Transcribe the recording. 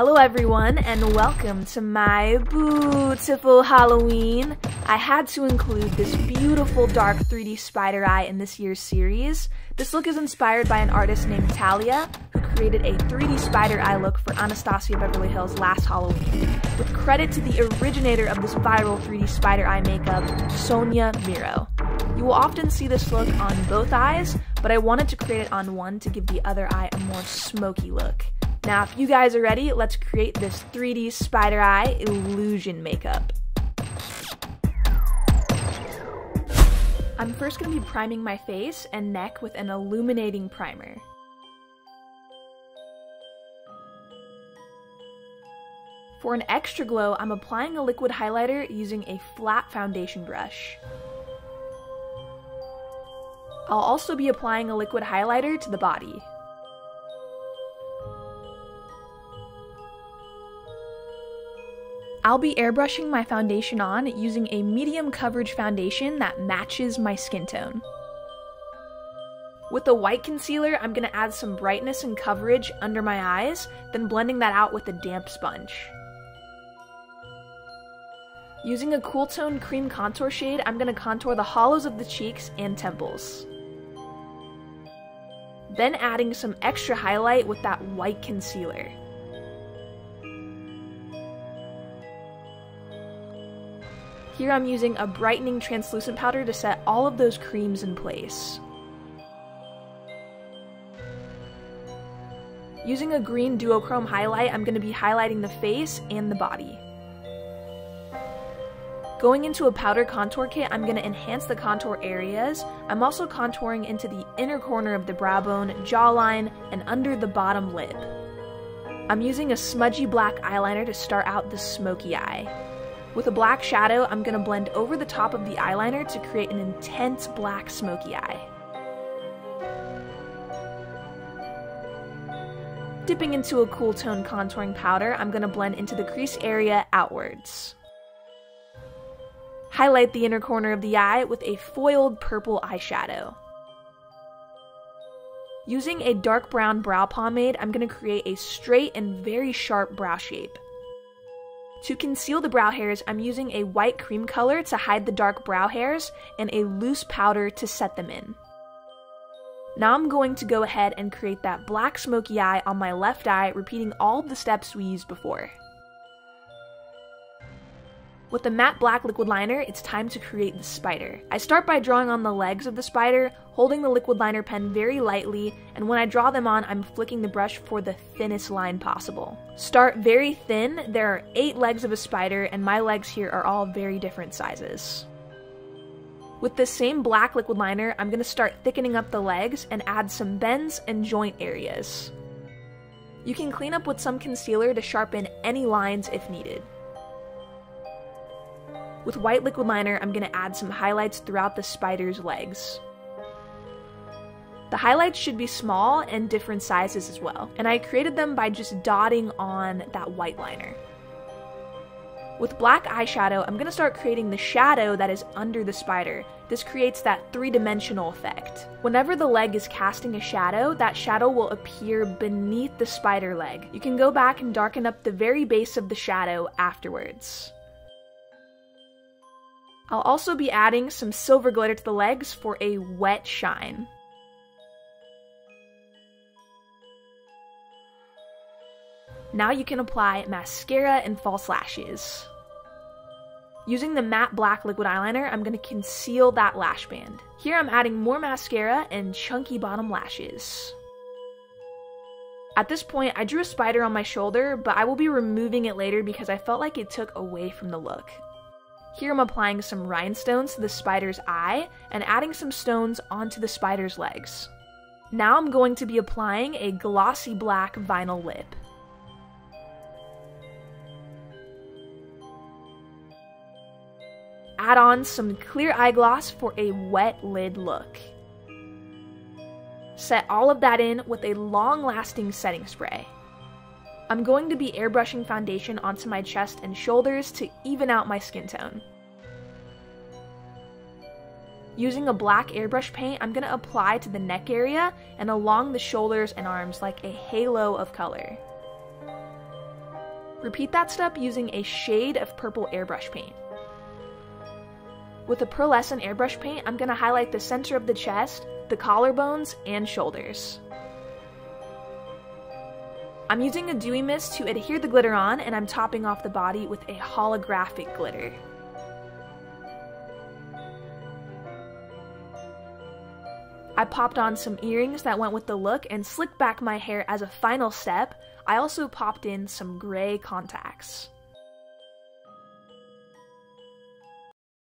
Hello everyone and welcome to my beautiful Halloween. I had to include this beautiful dark 3D spider eye in this year's series. This look is inspired by an artist named Talia, who created a 3D spider eye look for Anastasia Beverly Hills last Halloween. With credit to the originator of this viral 3D spider eye makeup, Sonia Miro. You will often see this look on both eyes, but I wanted to create it on one to give the other eye a more smoky look. Now, if you guys are ready, let's create this 3D spider eye illusion makeup. I'm first going to be priming my face and neck with an illuminating primer. For an extra glow, I'm applying a liquid highlighter using a flat foundation brush. I'll also be applying a liquid highlighter to the body. I'll be airbrushing my foundation on using a medium coverage foundation that matches my skin tone. With the white concealer, I'm going to add some brightness and coverage under my eyes, then blending that out with a damp sponge. Using a cool tone cream contour shade, I'm going to contour the hollows of the cheeks and temples. Then adding some extra highlight with that white concealer. Here I'm using a brightening translucent powder to set all of those creams in place. Using a green duochrome highlight, I'm going to be highlighting the face and the body. Going into a powder contour kit, I'm going to enhance the contour areas. I'm also contouring into the inner corner of the brow bone, jawline, and under the bottom lip. I'm using a smudgy black eyeliner to start out the smoky eye. With a black shadow, I'm going to blend over the top of the eyeliner to create an intense black smoky eye. Dipping into a cool tone contouring powder, I'm going to blend into the crease area outwards. Highlight the inner corner of the eye with a foiled purple eyeshadow. Using a dark brown brow pomade, I'm going to create a straight and very sharp brow shape. To conceal the brow hairs, I'm using a white cream color to hide the dark brow hairs and a loose powder to set them in. Now I'm going to go ahead and create that black smoky eye on my left eye, repeating all the steps we used before. With the matte black liquid liner, it's time to create the spider. I start by drawing on the legs of the spider, holding the liquid liner pen very lightly, and when I draw them on, I'm flicking the brush for the thinnest line possible. Start very thin, there are 8 legs of a spider, and my legs here are all very different sizes. With the same black liquid liner, I'm going to start thickening up the legs and add some bends and joint areas. You can clean up with some concealer to sharpen any lines if needed. With white liquid liner, I'm going to add some highlights throughout the spider's legs. The highlights should be small and different sizes as well, and I created them by just dotting on that white liner. With black eyeshadow, I'm going to start creating the shadow that is under the spider. This creates that three-dimensional effect. Whenever the leg is casting a shadow, that shadow will appear beneath the spider leg. You can go back and darken up the very base of the shadow afterwards. I'll also be adding some silver glitter to the legs for a wet shine. Now you can apply mascara and false lashes. Using the matte black liquid eyeliner, I'm going to conceal that lash band. Here I'm adding more mascara and chunky bottom lashes. At this point, I drew a spider on my shoulder, but I will be removing it later because I felt like it took away from the look. Here I'm applying some rhinestones to the spider's eye and adding some stones onto the spider's legs. Now I'm going to be applying a glossy black vinyl lip. Add on some clear eye gloss for a wet lid look. Set all of that in with a long lasting setting spray. I'm going to be airbrushing foundation onto my chest and shoulders to even out my skin tone. Using a black airbrush paint, I'm going to apply to the neck area and along the shoulders and arms like a halo of color. Repeat that step using a shade of purple airbrush paint. With a pearlescent airbrush paint, I'm going to highlight the center of the chest, the collarbones, and shoulders. I'm using a dewy mist to adhere the glitter on, and I'm topping off the body with a holographic glitter. I popped on some earrings that went with the look and slicked back my hair as a final step. I also popped in some gray contacts.